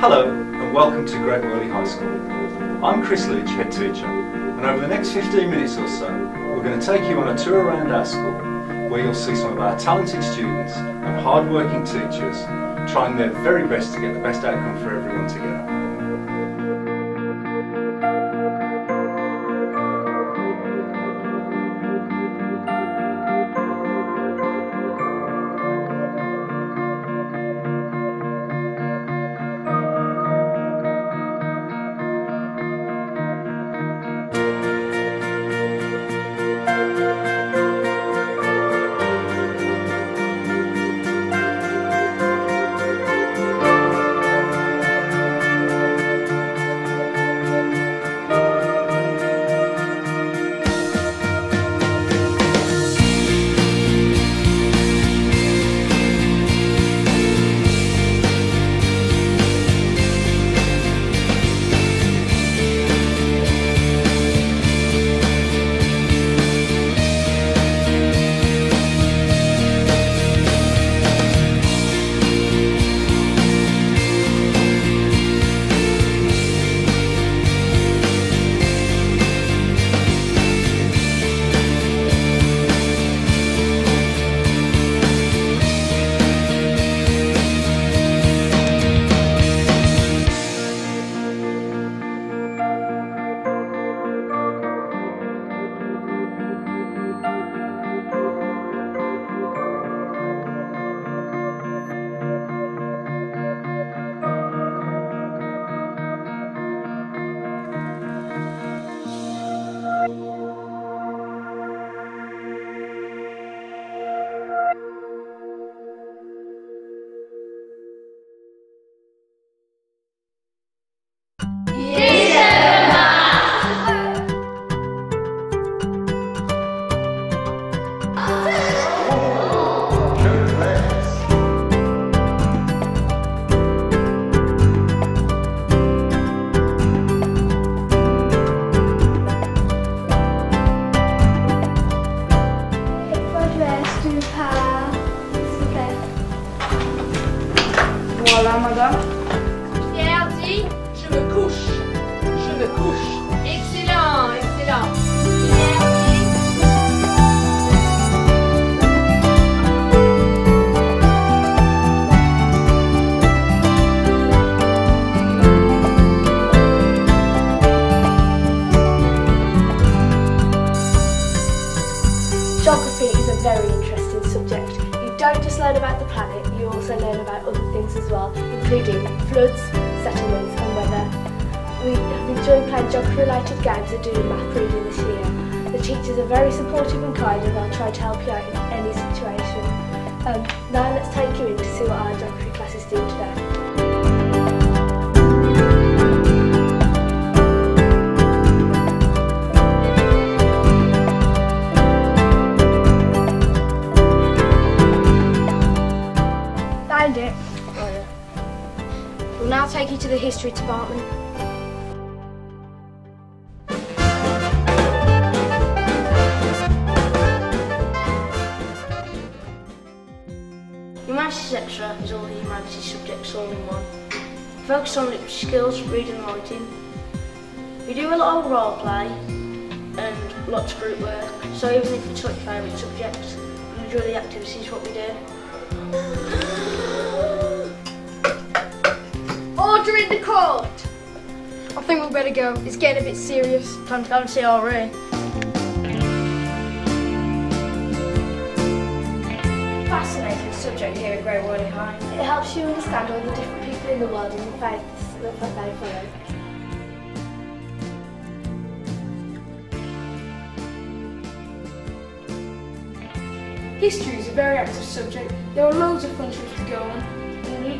Hello and welcome to Great Wyrley High School. I'm Chris Leach, head teacher, and over the next 15 minutes or so we're going to take you on a tour around our school where you'll see some of our talented students and hard-working teachers trying their very best to get the best outcome for everyone together. not just learn about the planet, you also learn about other things as well, including floods, settlements and weather. We have enjoyed playing geography-related games and doing math reading this year. The teachers are very supportive and kind and they'll try to help you out in any situation. Um, now let's take you in to see what our geography the history department. Humanities Extra is all the humanities subjects all in one. Focus on literacy skills, reading and writing. We do a lot of role play and lots of group work, so even if not your favourite subject, you enjoy the activities what we do. Order in the court. I think we'd better go. It's getting a bit serious. Time to go and see RE. Fascinating subject here at Great Wyrley High. It helps you understand all the different people in the world and the faiths that they follow. History is a very active subject. There are loads of fun trips to go on, and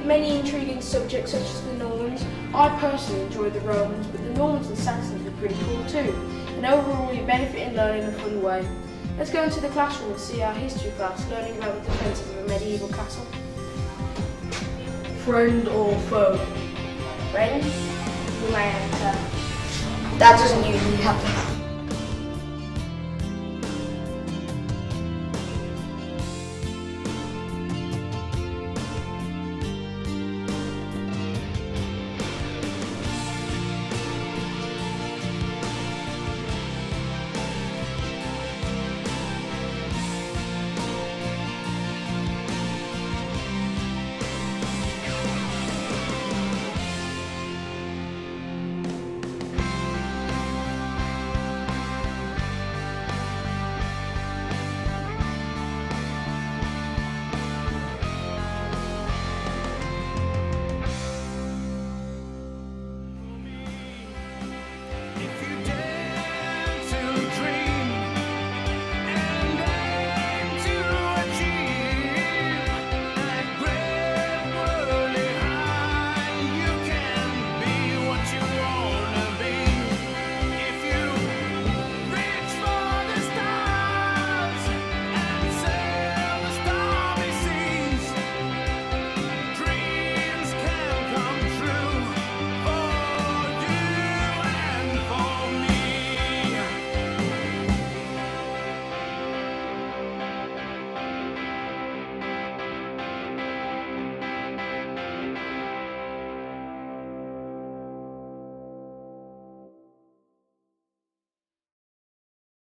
many intriguing subjects such as the Normans. I personally enjoyed the Romans, but the Normans and Saxons were pretty cool too. And overall, you benefit in learning in a fun way. Let's go into the classroom and see our history class learning about the defences of a medieval castle. Friend or foe? Friends, you may enter. That doesn't usually happen.